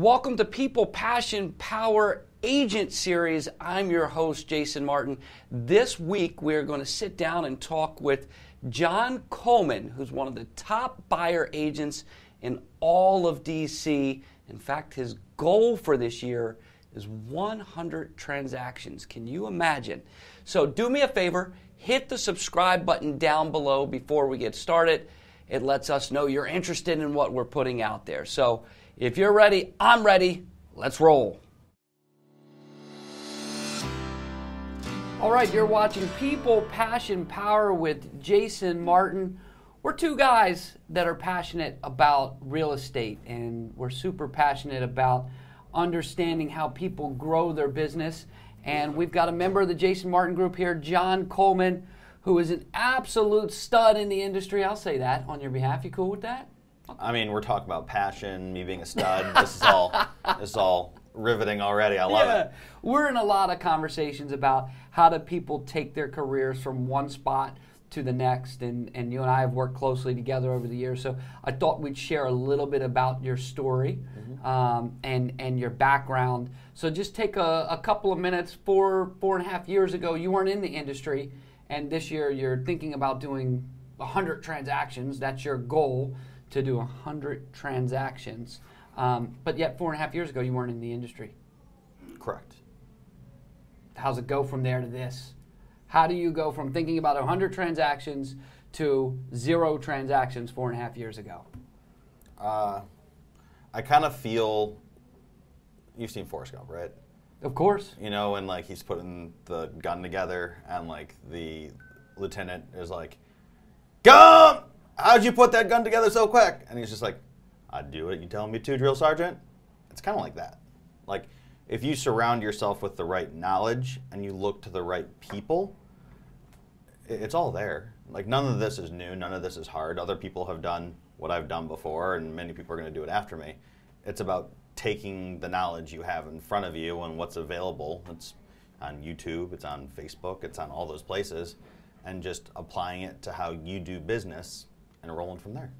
Welcome to People, Passion, Power Agent Series. I'm your host, Jason Martin. This week, we're going to sit down and talk with John Coleman, who's one of the top buyer agents in all of DC. In fact, his goal for this year is 100 transactions. Can you imagine? So, do me a favor, hit the subscribe button down below before we get started. It lets us know you're interested in what we're putting out there. So, if you're ready, I'm ready. Let's roll. All right, you're watching People, Passion, Power with Jason Martin. We're two guys that are passionate about real estate, and we're super passionate about understanding how people grow their business. And we've got a member of the Jason Martin Group here, John Coleman, who is an absolute stud in the industry. I'll say that on your behalf. You cool with that? I mean, we're talking about passion, me being a stud. this is all this is all riveting already. I love yeah. it. We're in a lot of conversations about how do people take their careers from one spot to the next, and, and you and I have worked closely together over the years. So I thought we'd share a little bit about your story mm-hmm. um, and and your background. So just take a, a couple of minutes. Four four and a half years ago, you weren't in the industry, and this year you're thinking about doing 100 transactions. That's your goal to do 100 transactions. Um, but yet, four and a half years ago, you weren't in the industry. Correct. How's it go from there to this? How do you go from thinking about 100 transactions to zero transactions four and a half years ago? Uh, I kind of feel. You've seen Forrest Gump, right? Of course. You know, and like he's putting the gun together, and like the lieutenant is like, "Gump, how'd you put that gun together so quick?" And he's just like, "I do what you tell me to, drill sergeant." It's kind of like that. Like if you surround yourself with the right knowledge and you look to the right people, it's all there. Like none of this is new, none of this is hard. Other people have done what I've done before, and many people are going to do it after me. It's about taking the knowledge you have in front of you and what's available. It's on YouTube, it's on Facebook, it's on all those places, and just applying it to how you do business and rolling from there.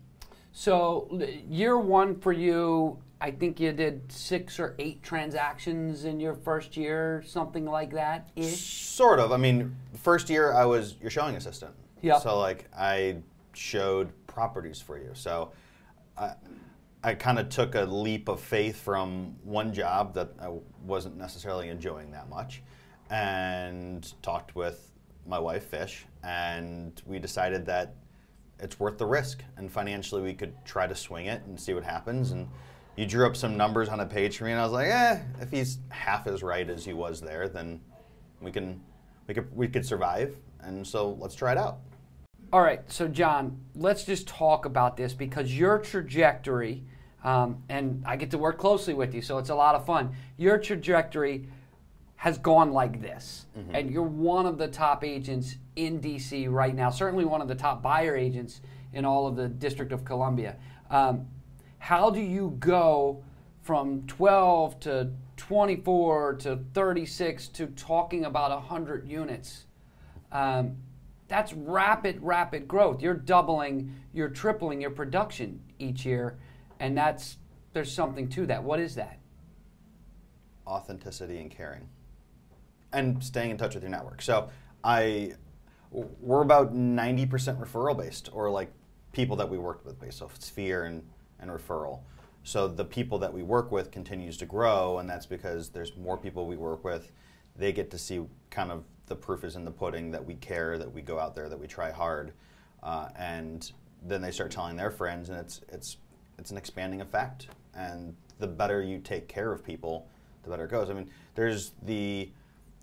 So, year one for you, I think you did six or eight transactions in your first year, something like that. Sort of. I mean, first year I was your showing assistant. Yeah. So like I showed properties for you. So I, I kind of took a leap of faith from one job that I wasn't necessarily enjoying that much, and talked with my wife Fish, and we decided that it's worth the risk, and financially we could try to swing it and see what happens and you drew up some numbers on a page for me, and I was like, eh, if he's half as right as he was there, then we can we could we could survive. And so let's try it out. All right, so John, let's just talk about this because your trajectory, um, and I get to work closely with you, so it's a lot of fun. Your trajectory has gone like this, mm-hmm. and you're one of the top agents in DC right now. Certainly one of the top buyer agents in all of the District of Columbia. Um, how do you go from 12 to 24 to 36 to talking about 100 units? Um, that's rapid, rapid growth. You're doubling, you're tripling your production each year, and that's there's something to that. What is that? Authenticity and caring, and staying in touch with your network. So I, we're about 90% referral based, or like people that we worked with based. So Sphere and and referral. So the people that we work with continues to grow, and that's because there's more people we work with. They get to see kind of the proof is in the pudding that we care, that we go out there, that we try hard, uh, and then they start telling their friends, and it's it's it's an expanding effect. And the better you take care of people, the better it goes. I mean, there's the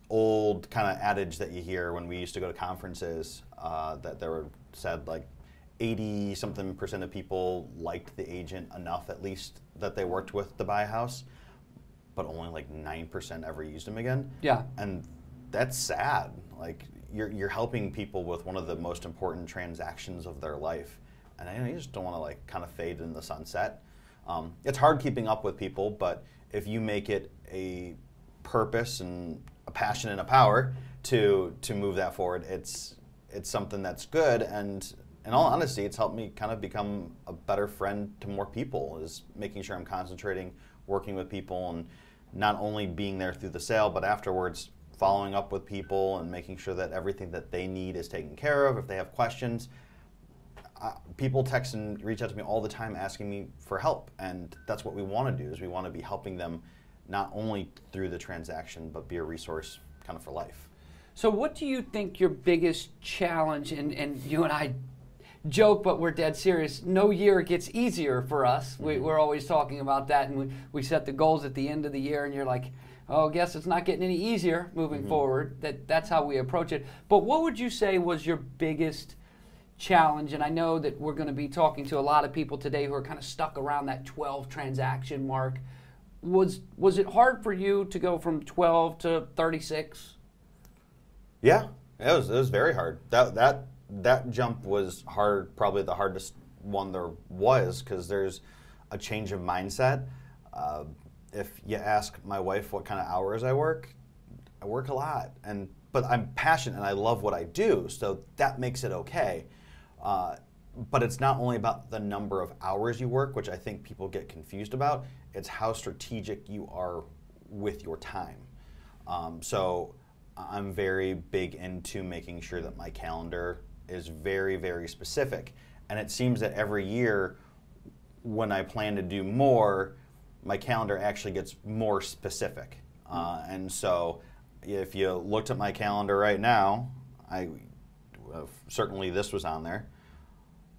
old kind of adage that you hear when we used to go to conferences uh, that there were said like 80 something percent of people liked the agent enough at least that they worked with to buy a house but only like 9% ever used them again. Yeah. And that's sad. Like you're, you're helping people with one of the most important transactions of their life. And I, you just don't want to like kind of fade in the sunset. Um, it's hard keeping up with people but if you make it a purpose and a passion and a power to to move that forward it's it's something that's good and in all honesty, it's helped me kind of become a better friend to more people. Is making sure I'm concentrating working with people and not only being there through the sale, but afterwards following up with people and making sure that everything that they need is taken care of. If they have questions, uh, people text and reach out to me all the time asking me for help, and that's what we want to do. Is we want to be helping them not only through the transaction, but be a resource kind of for life. So, what do you think your biggest challenge? And, and you and I joke, but we're dead serious. No year gets easier for us. Mm-hmm. We, are always talking about that, and we, we set the goals at the end of the year, and you're like, oh, I guess it's not getting any easier moving mm-hmm. forward. That that's how we approach it. But what would you say was your biggest challenge? And I know that we're going to be talking to a lot of people today who are kind of stuck around that 12 transaction mark. Was was it hard for you to go from 12 to 36? Yeah, it was. It was very hard. That that that jump was hard. Probably the hardest one there was because there's a change of mindset. Uh, if you ask my wife what kind of hours I work, I work a lot, and but I'm passionate and I love what I do, so that makes it okay. Uh, but it's not only about the number of hours you work, which I think people get confused about. It's how strategic you are with your time. Um, so I'm very big into making sure that my calendar is very, very specific. And it seems that every year, when I plan to do more, my calendar actually gets more specific. Uh, and so, if you looked at my calendar right now, I uh, certainly this was on there,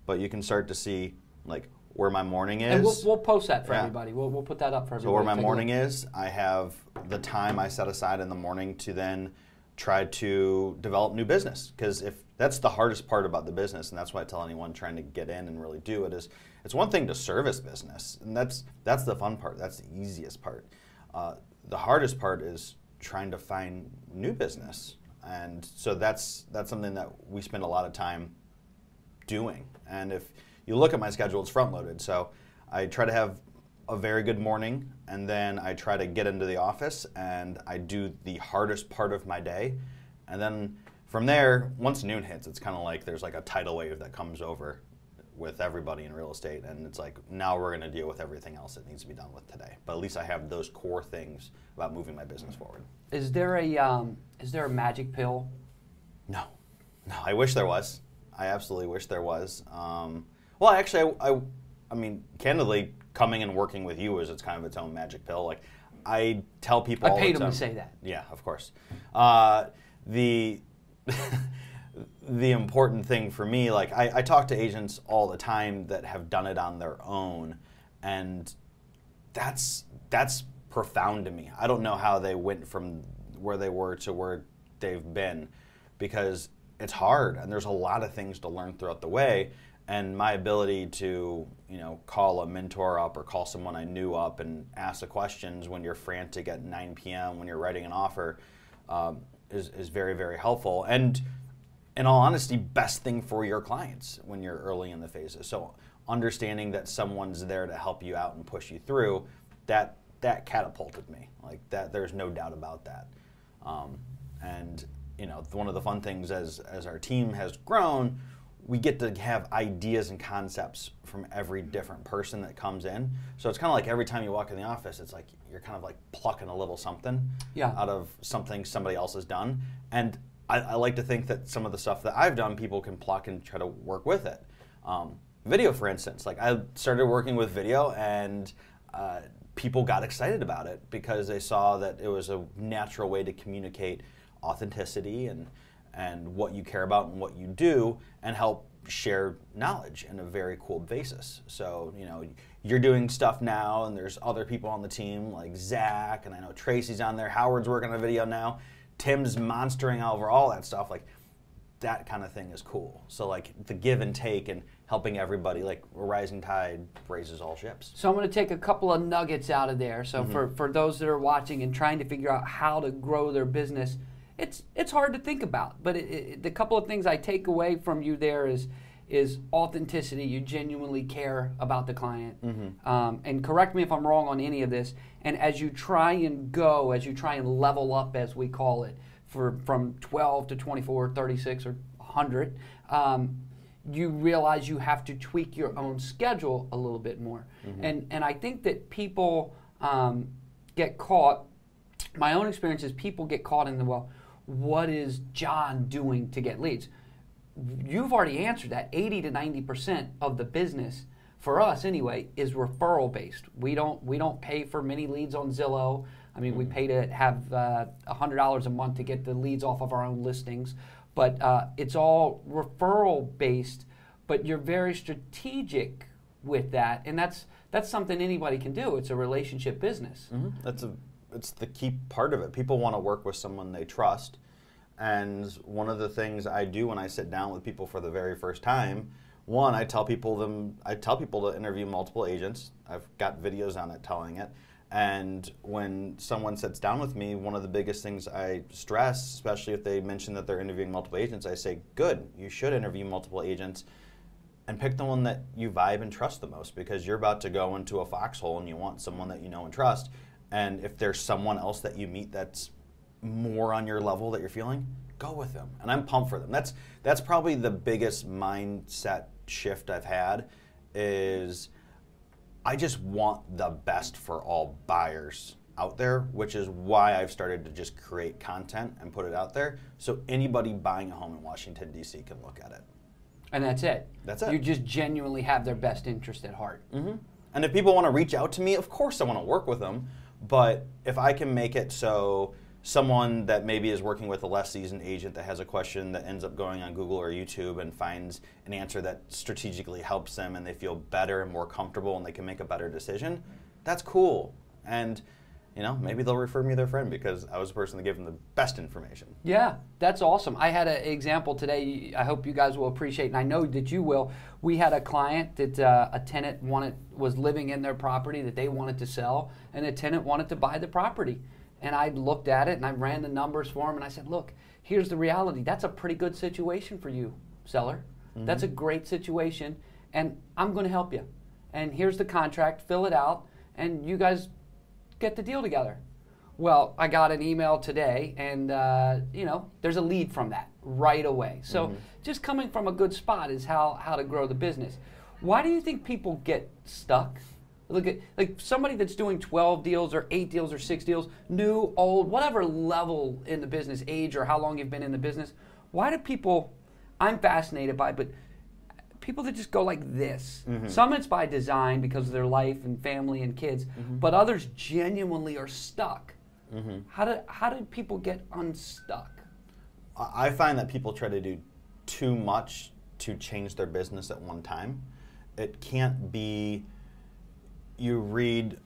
but you can start to see like where my morning is. And we'll, we'll post that for yeah. everybody. We'll, we'll put that up for everybody. So where my morning is, I have the time I set aside in the morning to then try to develop new business because if that's the hardest part about the business and that's why i tell anyone trying to get in and really do it is it's one thing to service business and that's that's the fun part that's the easiest part uh, the hardest part is trying to find new business and so that's that's something that we spend a lot of time doing and if you look at my schedule it's front loaded so i try to have a very good morning, and then I try to get into the office and I do the hardest part of my day. And then from there, once noon hits, it's kind of like there's like a tidal wave that comes over with everybody in real estate. And it's like, now we're going to deal with everything else that needs to be done with today. But at least I have those core things about moving my business forward. Is there a, um, is there a magic pill? No. No, I wish there was. I absolutely wish there was. Um, well, actually, I, I, I mean, candidly, coming and working with you is it's kind of its own magic pill. Like I tell people, I paid them to say that. Yeah, of course. Uh, the the important thing for me, like I, I talk to agents all the time that have done it on their own, and that's that's profound to me. I don't know how they went from where they were to where they've been because it's hard and there's a lot of things to learn throughout the way. And my ability to you know call a mentor up or call someone I knew up and ask the questions when you're frantic at 9 p.m. when you're writing an offer um, is, is very very helpful. And in all honesty best thing for your clients when you're early in the phases. So understanding that someone's there to help you out and push you through that that catapulted me. Like that there's no doubt about that. Um, and you know one of the fun things as as our team has grown we get to have ideas and concepts from every different person that comes in. So it's kind of like every time you walk in the office, it's like you're kind of like plucking a little something yeah. out of something somebody else has done. And I, I, like to think that some of the stuff that I've done, people can pluck and try to work with it. Um, video, for instance, like I started working with video and uh, people got excited about it because they saw that it was a natural way to communicate authenticity and and what you care about and what you do and help share knowledge in a very cool basis. So, you know, you're doing stuff now and there's other people on the team like Zach and I know Tracy's on there, Howard's working on a video now, Tim's monstering over all that stuff. Like that kind of thing is cool. So like the give and take and helping everybody, like a rising tide raises all ships. So I'm going to take a couple of nuggets out of there. So mm-hmm. for, for those that are watching and trying to figure out how to grow their business, it's it's hard to think about. But it, it, the couple of things I take away from you there is is authenticity. You genuinely care about the client. Mm-hmm. Um, and correct me if I'm wrong on any of this. And as you try and go, as you try and level up, as we call it, for from 12 to 24, 36, or 100, um, you realize you have to tweak your own schedule a little bit more. Mm-hmm. And and I think that people um, get caught. My own experience is people get caught in the well. What is John doing to get leads? You've already answered that. 80 to 90 percent of the business for us anyway is referral based. We don't we don't pay for many leads on Zillow. I mean, we pay to have uh, $100 a month to get the leads off of our own listings, but uh, it's all referral based. But you're very strategic with that, and that's that's something anybody can do. It's a relationship business. Mm-hmm. That's a it's the key part of it. People want to work with someone they trust, and one of the things I do when I sit down with people for the very first time, one I tell people them I tell people to interview multiple agents. I've got videos on it telling it. And when someone sits down with me, one of the biggest things I stress, especially if they mention that they're interviewing multiple agents, I say, good, you should interview multiple agents and pick the one that you vibe and trust the most because you're about to go into a foxhole and you want someone that you know and trust. And if there's someone else that you meet that's more on your level that you're feeling, go with them. And I'm pumped for them. That's that's probably the biggest mindset shift I've had is I just want the best for all buyers out there, which is why I've started to just create content and put it out there so anybody buying a home in Washington D.C. can look at it. And that's it. That's it. You just genuinely have their best interest at heart. Mm-hmm. And if people want to reach out to me, of course I want to work with them. But if I can make it so someone that maybe is working with a less seasoned agent that has a question that ends up going on Google or YouTube and finds an answer that strategically helps them and they feel better and more comfortable and they can make a better decision, that's cool. And you know, maybe they'll refer me to their friend because I was the person that gave them the best information. Yeah, that's awesome. I had an example today. I hope you guys will appreciate, and I know that you will. We had a client that uh, a tenant wanted was living in their property that they wanted to sell, and the tenant wanted to buy the property. And I looked at it and I ran the numbers for him, and I said, "Look, here's the reality. That's a pretty good situation for you, seller. Mm-hmm. That's a great situation, and I'm going to help you. And here's the contract. Fill it out, and you guys." Get the deal together. Well, I got an email today, and uh, you know, there's a lead from that right away. So mm-hmm. just coming from a good spot is how how to grow the business. Why do you think people get stuck? Look at like somebody that's doing 12 deals or eight deals or six deals, new, old, whatever level in the business, age or how long you've been in the business. Why do people? I'm fascinated by, but people that just go like this. Mm-hmm. Some it's by design because of their life and family and kids, mm-hmm. but others genuinely are stuck. Mm-hmm. How do how do people get unstuck? I find that people try to do too much to change their business at one time. It can't be you read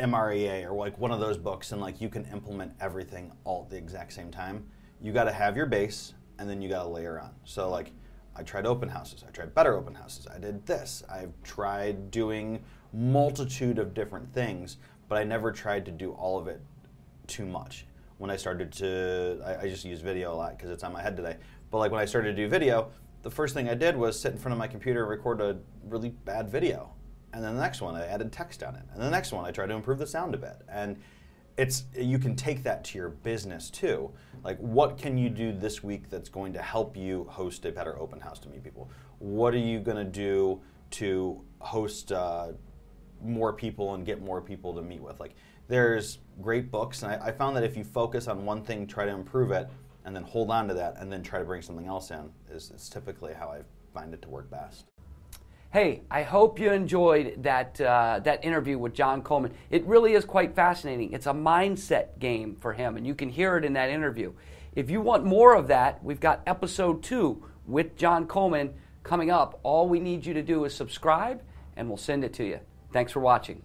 MREA or like one of those books and like you can implement everything all at the exact same time. You got to have your base and then you got to layer on. So like I tried open houses. I tried better open houses. I did this. I've tried doing multitude of different things, but I never tried to do all of it too much. When I started to, I, I just use video a lot because it's on my head today. But like when I started to do video, the first thing I did was sit in front of my computer and record a really bad video. And then the next one, I added text on it. And the next one, I tried to improve the sound a bit. And it's you can take that to your business too. Like, what can you do this week that's going to help you host a better open house to meet people? What are you going to do to host uh, more people and get more people to meet with? Like, there's great books, and I, I found that if you focus on one thing, try to improve it, and then hold on to that, and then try to bring something else in, is, is typically how I find it to work best. Hey, I hope you enjoyed that, uh, that interview with John Coleman. It really is quite fascinating. It's a mindset game for him, and you can hear it in that interview. If you want more of that, we've got episode two with John Coleman coming up. All we need you to do is subscribe, and we'll send it to you. Thanks for watching.